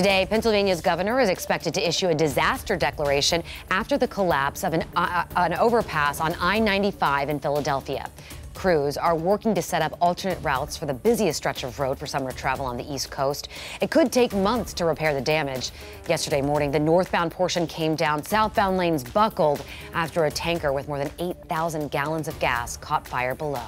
Today, Pennsylvania's governor is expected to issue a disaster declaration after the collapse of an, uh, uh, an overpass on I 95 in Philadelphia. Crews are working to set up alternate routes for the busiest stretch of road for summer travel on the East Coast. It could take months to repair the damage. Yesterday morning, the northbound portion came down. Southbound lanes buckled after a tanker with more than 8,000 gallons of gas caught fire below.